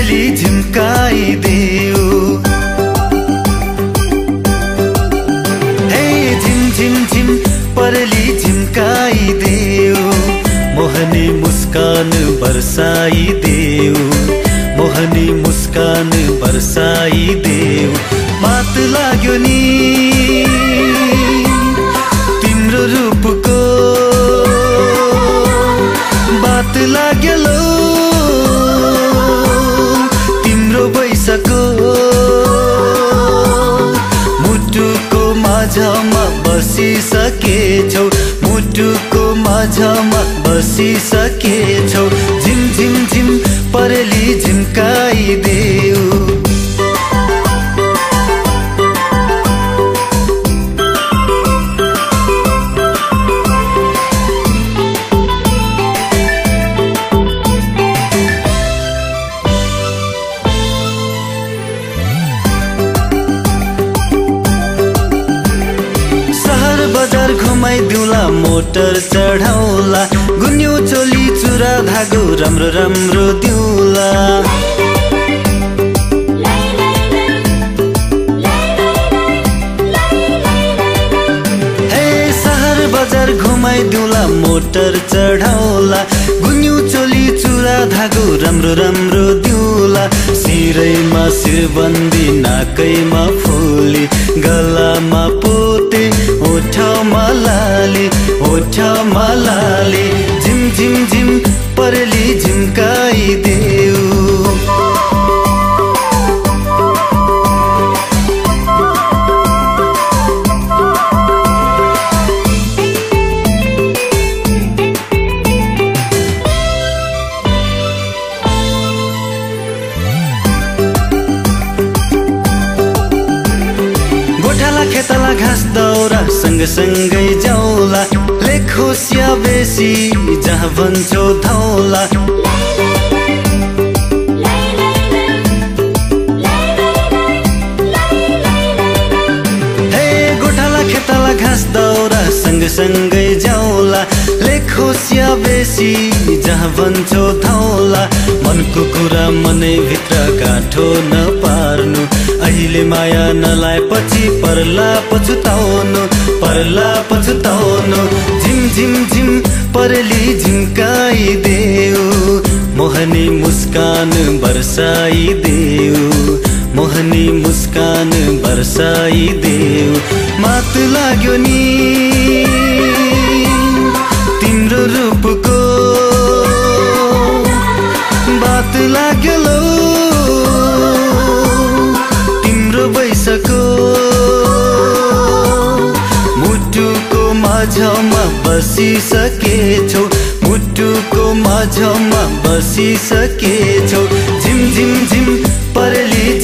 झिम्काइदेऊ हे झिम झिम झिम परली झिम्काइदेऊ मोहनी मुस्कान बरसाइदेऊ मोहनी मुस्कान बरसाइदेऊ मात लाग्यो नि। तिम्रो रूपको बसिसकेछौ मुटुको माझमा बसिसकेछौ। झिम झिम झिम परेली झिम्काइदेऊ मोटर चढाउला। गुन्यु चोली चुरा धागो राम्रो राम्रो दिउला। बजार घुमाइदिउला मोटर चढाउला। गुन्यु चोली चुरा धागो राम्रो राम्रो दिउला। सिरैमा शिरबन्दी नाकैमा फुली गलामा पोते। गोठाला खेताला घाँस दाउरा सँगसँगै जाउला लेखोसिया बेसी जहाँ भन्छौ खेताला घाँस सँगसँगै जाउला लेखोसिया बेसी जहाँ भन्छौ धाउला मनको कुरा मनै भित्र गाँठो नपार्नु। अहिले माया नलाएपछि पर्ला पछुताउनु पर्ला पछुताउनु। झिम झिम झिम परली झिम्काइदेऊ मोहनी मुस्कान बरसाइदेऊ मोहनी मुस्कान बरसाइदेऊ मात लाग्यो नि माझमा बसिसकेछौ मुटुको माझमा बसिसकेछौ। झिम झिम झिम परली